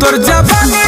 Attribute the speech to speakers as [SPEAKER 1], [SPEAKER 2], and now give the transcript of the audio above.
[SPEAKER 1] तोर जवानी